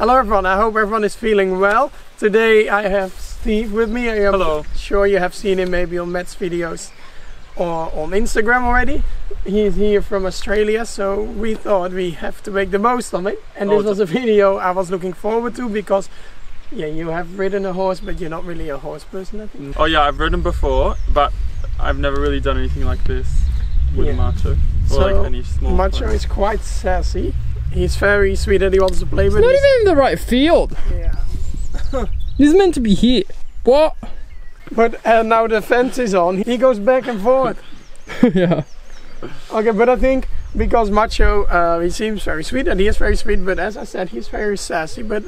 Hello everyone, I hope everyone is feeling well. Today I have Steve with me. I am Hello. sure you have seen him maybe on Matt's videos or on Instagram already. He's here from Australia, so we thought we have to make the most of it. And this was a video I was looking forward to because yeah, you have ridden a horse, but you're not really a horse person, I think. Oh yeah, I've ridden before, but I've never really done anything like this with Yeah. Macho. Or So, like any small Macho horse. is quite sassy. He's very sweet and he wants to play It's with not his- even in the right field. Yeah. He's meant to be here. What? But uh, now the fence is on, he goes back and forth. yeah. Okay, but I think because Macho, uh, he seems very sweet and he is very sweet, but as I said, he's very sassy. But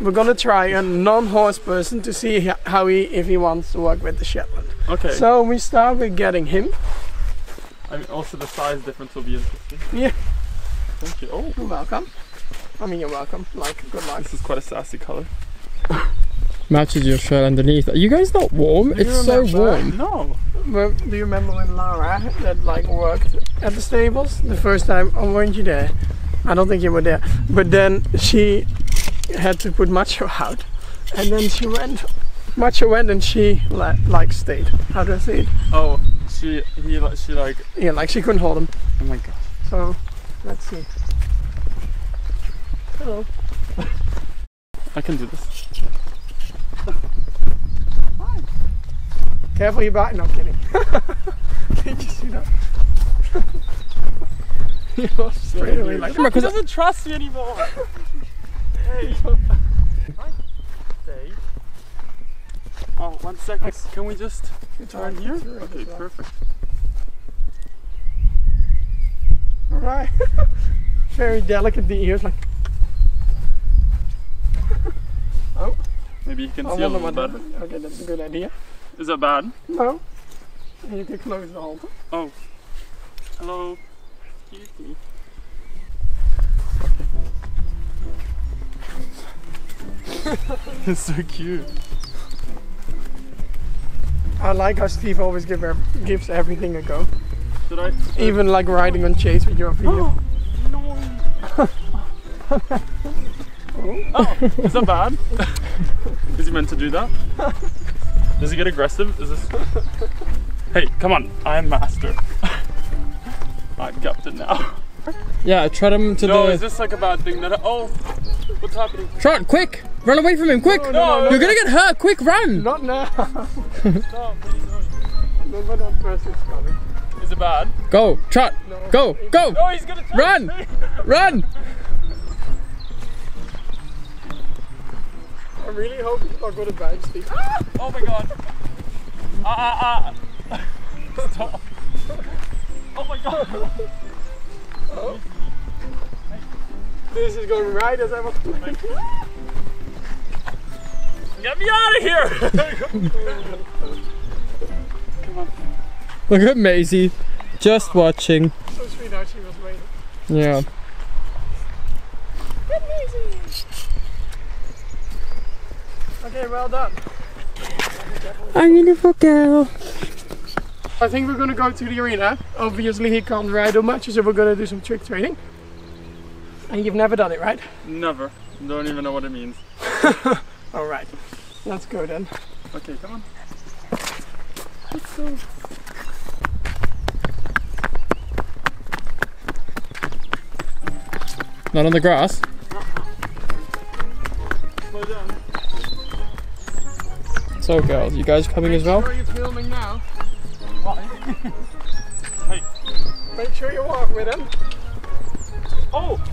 we're gonna try a non-horse person to see how he, if he wants to work with the Shetland. Okay. So we start with getting him. I mean, also the size difference will be interesting. Yeah. Thank you. Oh, You're welcome. I mean, you're welcome. Like, good luck. this is quite a sassy color. Matches your shirt underneath. Are you guys not warm? Do It's so warm. No. Well, do you remember when Lara that like worked at the stables the first time? Oh, weren't you there? I don't think you were there. But then she had to put Macho out, and then she went. Macho went and she like stayed. How do I say it? Oh, she he like she like. Yeah, like she couldn't hold him. Oh my god. So let's see. Hello. I can do this. Hi. Careful your back. No I'm kidding. Did you see that? he lost straight away. Like, He doesn't trust me anymore. hey. Hi. Stay. Oh, one second. Can we just turn here? Okay, perfect. All right. Very delicate the ears, like. oh, Maybe you can I see a wonder little what better. happened. Okay, that's a good idea. Is that bad? No. And you can close the halter. Oh. Hello. Excuse me. it's so cute. I like how Steve always give ev- gives everything a go. Should I? Even like riding on chase with your video. no. oh, is that bad? is he meant to do that? Does he get aggressive? Is this? Hey, come on! I'm master. I'm captain now. Yeah, trot him to No, the. is this like a bad thing that? I, oh, what's happening? Trot, quick! Run away from him, quick! No, no, no, You're gonna get hurt, quick, run! Not now. Stop! What are you doing? no, but not first it's coming. Is bad? Go, trot, No. go, go! Oh, he's gonna Run! Run! I really hope he's not gonna bite Steve. Oh my god. Ah ah ah. Stop. Oh my god. This is going right as I was playing. Get me out of here. Come on. Look at Maisie, just watching. So sweet how she was waiting. Yeah. Okay, well done. A beautiful girl. I think we're gonna go to the arena. Obviously he can't ride too much, so we're gonna do some trick training. And you've never done it, right? Never. Don't even know what it means. Alright. Let's go then. Okay, come on. Let's go. Not on the grass. Slow down. So, girls, you guys coming as well? Make sure you're filming now. Hey. Make sure you walk with him. Oh,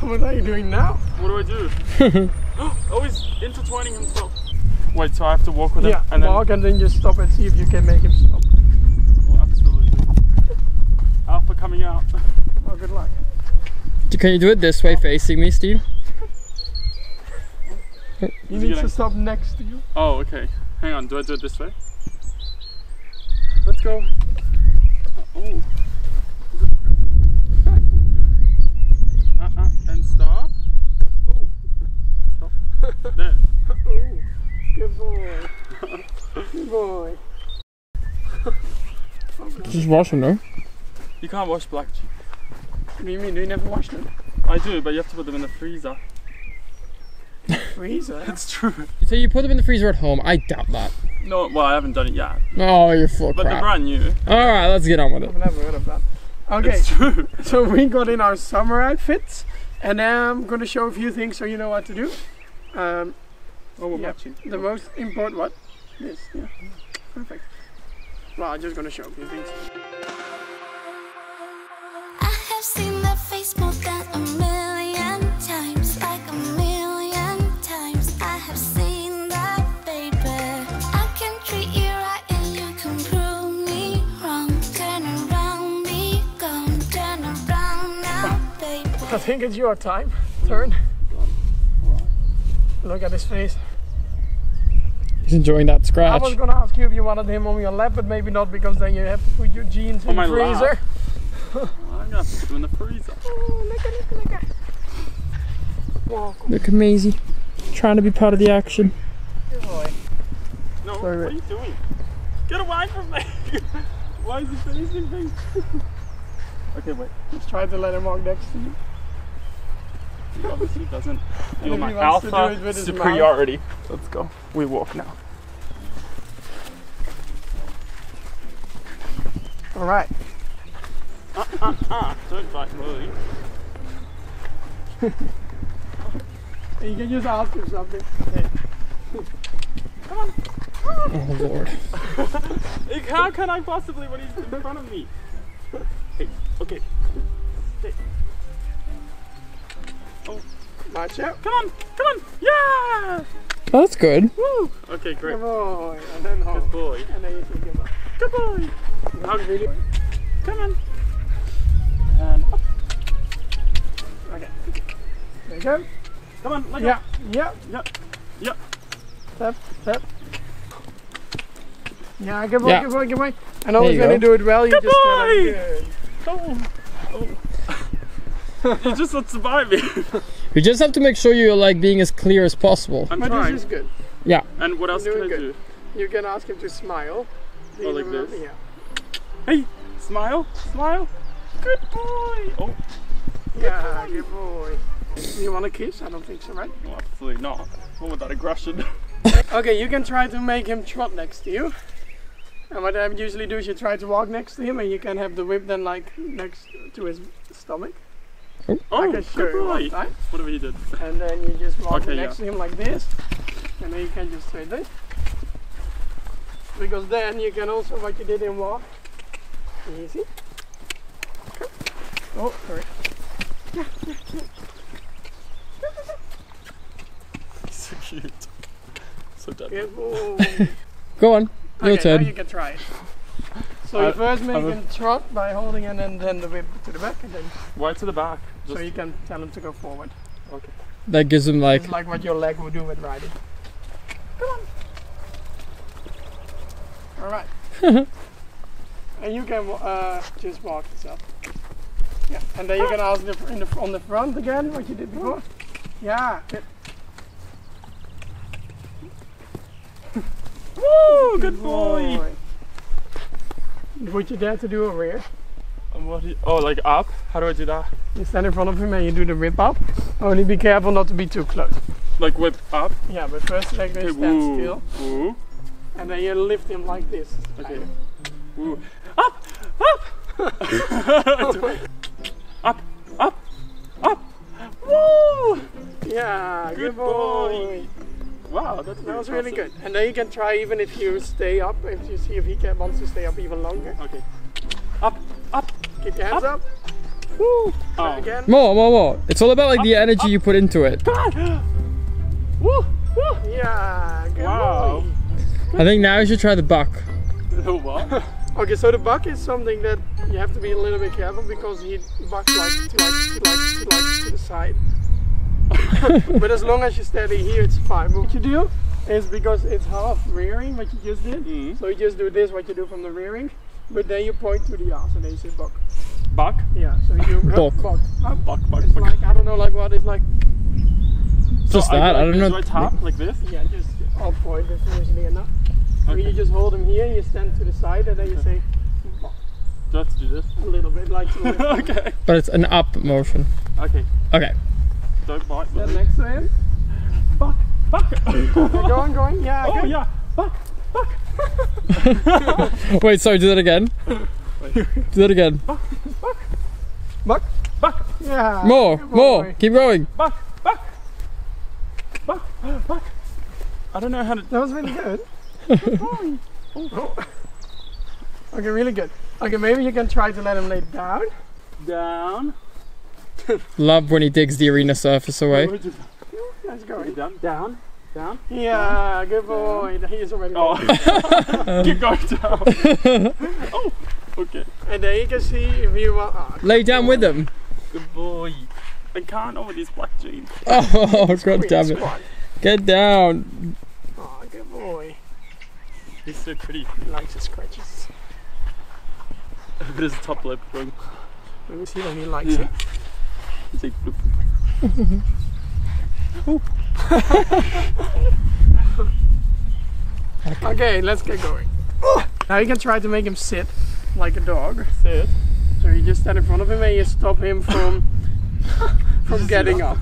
What are you doing now? what do I do? oh, he's intertwining himself. Wait, so I have to walk with him Yeah, and then. walk and then just stop and see if you can make him stop. Oh, absolutely. Alpha coming out. Oh, good luck. Can you do it this way facing me, Steve? He Is he needs gonna- stop next to you. Oh, okay. Hang on. Do I do it this way? Let's go. Oh. uh, uh, and stop. Oh. Stop. There. Ooh, good boy. good boy. Just watching her. You can't wash black sheep. What do you mean? Do you never wash them? I do, but you have to put them in the freezer. Freezer. That's true. So you put them in the freezer at home. I doubt that. No, well, I haven't done it yet. Oh, you're full of But they're brand new. All right, let's get on with it. I've never heard of that. Okay, It's true. so we got in our summer outfits, and now I'm gonna show a few things so you know what to do. Um, Oh, we're Yeah. matching. the most important what? This, yeah. Perfect. Well, I'm just gonna show a few things. I think it's your time. Turn. Look at his face. He's enjoying that scratch. I was gonna ask you if you wanted him on your lap, but maybe not because then you have to put your jeans in On the my lap. freezer. I'm gonna put them in the freezer. Oh, look at look at it. Walk, Look at Maisie, trying to be part of the action. good boy. No, Sorry, what are you doing? Get away from me! Why is he facing me? okay, wait. Just try to let him walk next to you. He obviously doesn't if feel my wants to do alpha it with his mouth. superiority. Let's go. We walk now. All right. Ah, don't bite me. You can just ask him something. Come on. Oh lord. How can I possibly when he's in front of me? Hey, okay. Hey. Oh, watch out. Come on, come on! Yeah! Oh, that's good. Woo! Okay, great. Good boy. And then hold. Good boy. And then you take him up. Good boy! How really? Come on. And up. Okay. There you go. Come on, let Yeah. Yeah. Yep. Yep. Step. Step. Yeah. Good boy. Yeah. Good boy. Good boy. And always you when you do it well, you Good just tell him boy. good. Oh. oh. he just wants to bite me. You just have to make sure you're like being as clear as possible. I'm But trying. this is good. Yeah. And what else You're can I doing do? You can ask him to smile. Oh, like this? over- Hey, smile, smile. Good boy. Oh, Yeah. Yeah. Good boy. Do you want a kiss? I don't think so, right? no, absolutely not. Not with that aggression. Okay, you can try to make him trot next to you. And what I usually do is you try to walk next to him and you can have the whip then like next to his stomach. I Oh, can show good you one boy. time. Whatever he did. And then you just walk Okay, next to him like this. And then you can just say this. Because then you can also, what you did in walk, easy. Oh, sorry. So cute. So dead. Good. Go on. Your okay, now turn. you can try it. So I- you first make him trot by holding it and then the whip to the back and then Why to the back? Just so you can tell him to go forward. okay. That gives him like It's like what your leg would do with riding. Come on. All right. and you can uh, just walk yourself. Yeah, and then you can ask the, in the, on the front again what you did before. Yeah. good. Woo! Good boy. Would you dare to do a rear? And um, what? you- oh, like up? How do I do that? You stand in front of him and you do the whip up. Only be careful not to be too close. Like whip up? Yeah, but first like this, Okay, stand woo. still, Woo. and then you lift him like this. Okay. Woo. Up! Up! up! Up! Up! Woo! Yeah, good, Good boy. boy. Wow, that's That was really good. And then you can try even if you stay up, if you see if he can, wants to stay up even longer. Okay. Up! Up! Keep your hands up. Woo! Oh. again. more, more, more. It's all about like the energy up. you put into it. Come on! Woo! Woo! Yeah, good Wow. boy. I think now you should try the buck. what? Okay, so the buck is something that you have to be a little bit careful because he bucks like like like like to the side. but as long as you steady here, it's fine. What you do is because it's half rearing, what you just did. Mm. So you just do this, what you do from the rearing, but then you point to the ass and then you say buck. Buck? Yeah, so you do Buck. buck. Up. Buck, buck, It's buck. like I don't know, like what it's like. Just So that. I, do don't know. Do I tap like this? Yeah, just all point. That's usually enough. So Okay. you just hold him here, you stand to the side, and then you say buck. Do I have to do this? A little bit like to lift him. okay. But it's an up motion. Okay. Okay. Don't bite Then next to him. Fuck. Fuck. Go on, go on. Yeah, oh good. yeah. Fuck. Wait, sorry, do that again. Do that again. Buck. Buck. Yeah. More, more. Keep going. Fuck. Fuck. Fuck. Fuck. I don't know how to. That was really good. Oh. Okay, really good. Okay, maybe you can try to let him lay down. Down. Love when he digs the arena surface away. Let's go. Down. Down. Down. Yeah, good boy. He is already Oh. there. Keep going down. oh. Okay. And then you can see if you want. Oh, Lay down with him. Good boy. I can't over these black jeans. Oh, god damn it. squad. Get down. Oh, good boy. He's so pretty. He likes his scratches. Look at his top lip going. Let me see that he likes Yeah. it. He's like bloop. Okay, let's get going. Now you can try to make him sit like a dog. Sit. So you just stand in front of him and you stop him from from getting up.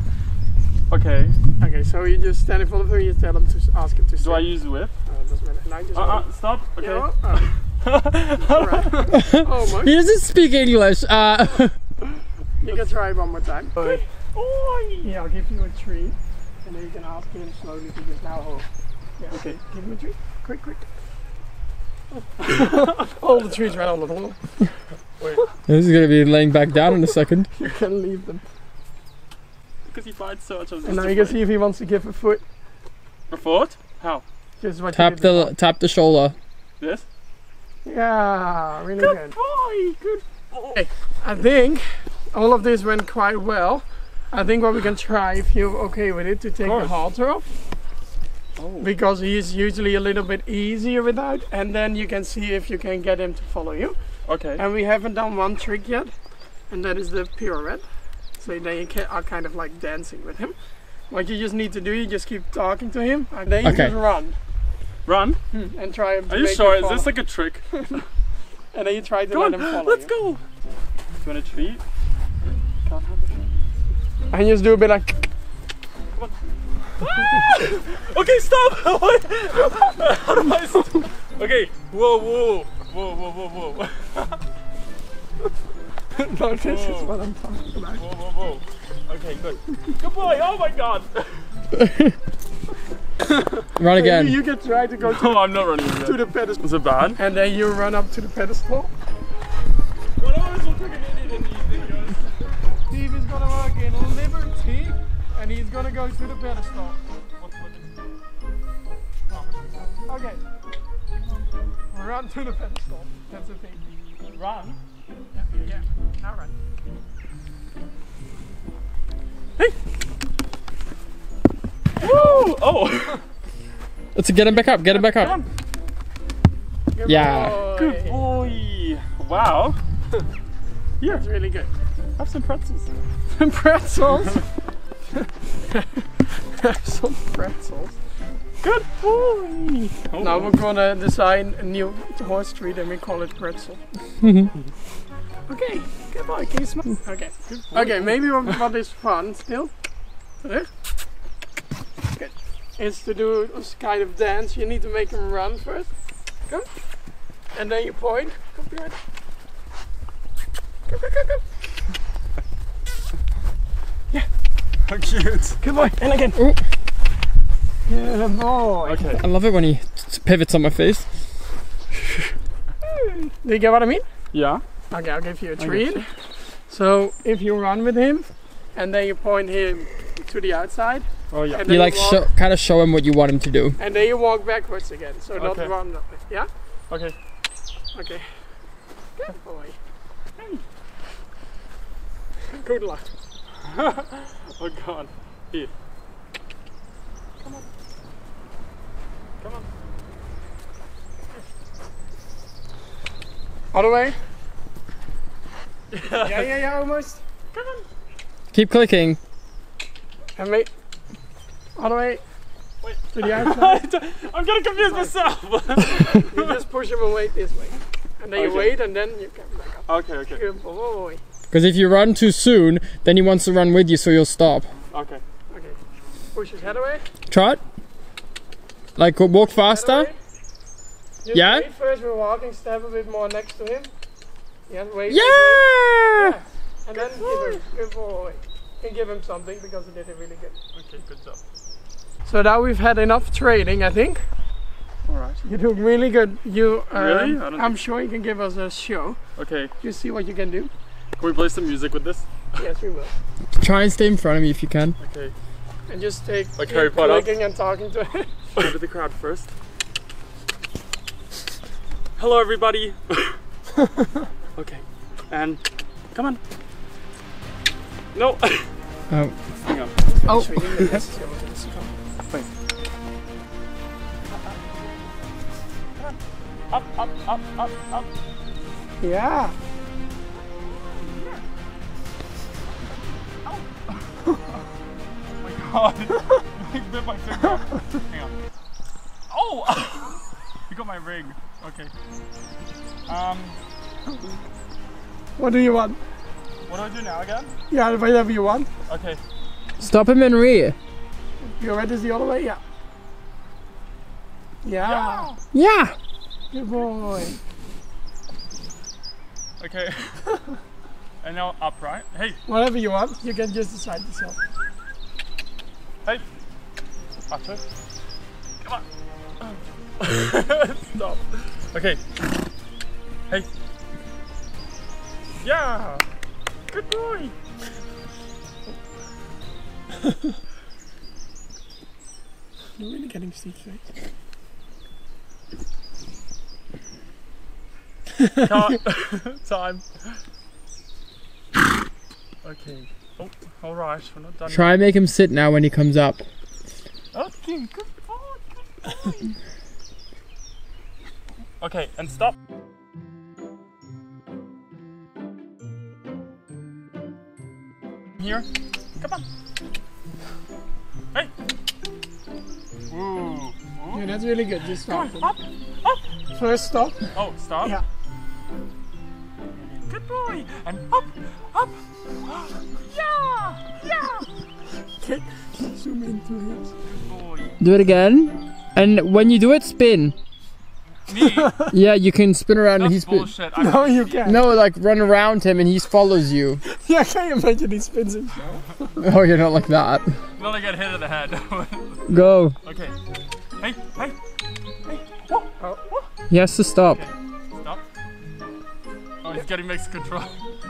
Okay. Okay, so you just stand in front of him and you tell him to ask him to sit. Do I use the whip? Oh, it doesn't matter. Now just Uh uh. Stop. Okay. Yeah, oh. Alright. Almost. He doesn't speak English. Uh, You can try one more time. Good boy. Yeah, I'll give you a treat. And then you can ask him slowly to just now hold. Yeah, okay. Give him a treat. Quick, quick. All the trees right on the floor. this is gonna be laying back down in a second. You can leave them. Because he bites so much. I was And just now you can afraid. see if he wants to give a foot. A foot? How? Just what Tap you did the tap the shoulder. This? Yeah, really Good good. boy. Good boy. I think all of this went quite well. I think what we can try, if you're okay with it, to take the halter off. Oh. Because he is usually a little bit easier without, and then you can see if you can get him to follow you. Okay. And we haven't done one trick yet, and that is the pirouette. So then you can, are kind of like dancing with him. What you just need to do, you just keep talking to him, and then you Okay. just run Run. Hmm, and try to Are you make sure? him Is this like a trick? And then you try to Go let on. him follow Let's you. go. Do you want a treat? Can't have a treat. And just do a bit like. Okay, stop! How do I st- Okay, whoa, whoa, whoa, whoa, whoa, whoa, no, this is what I'm talking about. whoa, whoa, whoa. Okay, good. Good boy. Oh my God. Run You, again. you can try to go to, No, I'm not running to the pedestal, Is it bad? and then you run up to the pedestal. And he's gonna go to the pedestal. What's with it? Okay. Run to the pedestal. That's the thing. Run. Yeah, yeah. Now run. Hey! Woo! Oh. Let's get him back up. Get him back up. Good Yeah. boy. Good boy. Wow. Here, That's really good. have some pretzels. Some pretzels. Some pretzels. Good boy. Oh. Now we're gonna design a new horse treat and we call it pretzel. okay, good boy, can you smile? Okay, okay, maybe what, what is fun still? Good. is to do this kind of dance. You need to make him run first. Come. And then you point. Come. Come, come, come, come. How cute. Good boy, and again. Ooh. Good boy. Okay. I love it when he pivots on my face. Do you get what I mean? Yeah. Okay, I'll give you a get treat. So if you run with him, and then you point him to the outside, Oh yeah. and You like walk, show, kind of show him what you want him to do. and then you walk backwards again. So not Okay. run. up. Yeah. Okay. Okay. Good boy. Good luck. Oh God. Here. Come on. Come on. Other way. yeah, yeah, yeah, almost. Come on. Keep clicking. And wait. Other way. Wait. To the outside. I'm gonna confuse myself. you just push him away this way. and then you wait, and then you come back up. Okay, okay, Good boy. Because if you run too soon, then he wants to run with you, so you'll stop. okay. Okay. Push his head away. Trot. Like walk Head faster. Just Yeah? Wait first. We're walking. Step a bit more next to him. Yes. Wait. wait, Yeah. wait. Yeah. And then give him. Good boy. You can give him something because he did it really good. Okay, good job. So now we've had enough training, I think. Alright. You're doing really good. You, um, Really? I don't I'm sure you can give us a show. Okay, You see what you can do. Can we play some music with this? Yes, we will. Try and stay in front of me if you can. Okay. And just take Like Harry Potter? clicking and talking to him. Go to the crowd first. Hello, everybody. okay, and come on. No. Oh. Hang on. Oh. Yes, go, let's go. Up, up, up, up, up. Yeah. God. I bit my finger. Hang on. Oh! you got my ring. Okay. Um, What do you want? what do I do now again? Yeah, whatever you want. Okay. Stop him in rear. Your red is the other way. Yeah. Yeah. Yeah. Good boy. Okay. and now upright. Hey, Whatever you want, you can just decide yourself. Hey. Archer. Come on. Stop. Okay. Hey. Yeah. Good boy. You're really getting face. Cut. Time. Okay. Oh, all right. We're not done. Try and make him sit now when he comes up. Okay. Oh, good boy. Good boy. okay, and stop. Here. Come on. Hey. Ooh. Yeah, that's really good. Just stop. Come on. Up. Up. First stop. Oh, stop. Yeah. Good boy. And up. Up. Yeah. Yeah. Okay. Zoom into it. Do it again. And when you do it, spin. Me. Yeah, you can spin around and he That's spin. No, you can't. No, like run around him and he follows you. Yeah, I can you imagine he spins himself? Oh, you're not like that. Then I get hit in the head. Go. okay. Hey, hey, hey! He has to stop. stop. Oh, he's getting mixed control.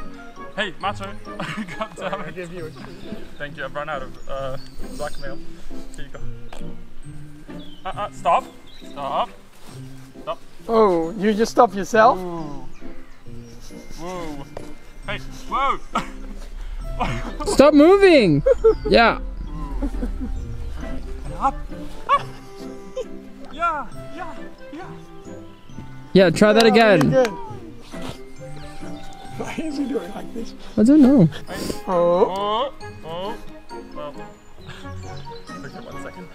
hey, Macho. God damn I it. give you it. Thank you. I've run out of uh, blackmail. Here you go. Uh, uh, stop. Stop. Oh, you just stop yourself? Whoa. Whoa. Hey, whoa. Stop moving. Yeah. Up. Up. Yeah, yeah, yeah. Yeah, try that Yeah, really again. Good. Why is he doing like this? I don't know. Oh. Oh, oh. Well. Okay, one second.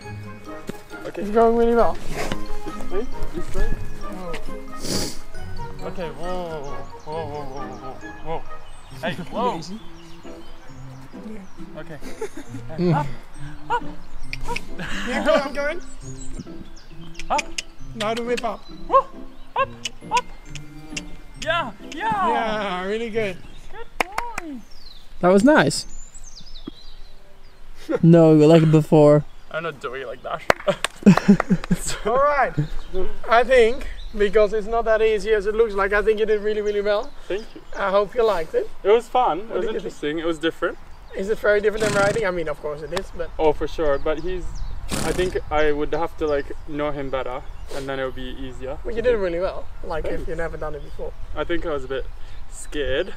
It's going really well. This way, this way. Oh. Okay, whoa, whoa, whoa, whoa, whoa, whoa. Hey, whoa. Lazy. Okay. Hmm. Yeah, go on, going. Up. Now the whip up. Woo. Up, up. Yeah, yeah. Yeah, really good. Good boy. That was nice. no, like before. I'm not doing it like that. All right. I think because it's not that easy as it looks like. I think you did really, really well. Thank you. I hope you liked it. It was fun. It was interesting. It was different. Is it very different than writing? I mean, of course it is, but Oh, for sure. But he's. I think I would have to like know him better, and then it would be easier. well, you did really well. Like if you've never done it before. I think I was a bit scared.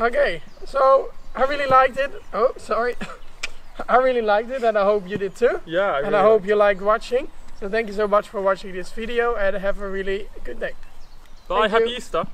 Okay, so I really liked it. Oh, sorry. I really liked it, and I hope you did too. Yeah. I And I hope you liked watching. So thank you so much for watching this video, and have a really good day. Bye. Thank Happy you. Easter.